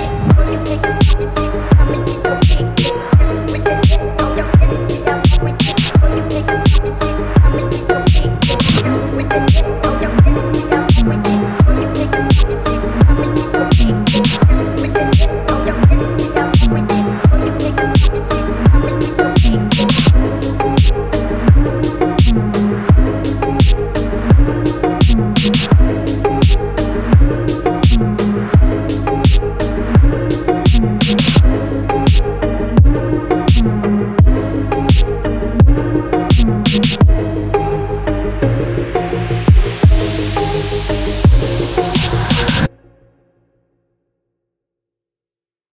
big, only pick is coming sick, coming get so big.